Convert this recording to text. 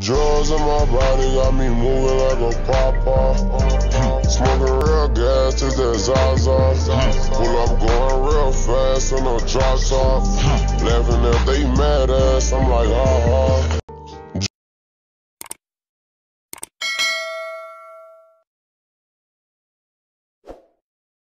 Drugs in my body got me moving like a papa. Hmm. Smoking real gas to that Zaza. Hmm. Pull up going real fast and no drop off.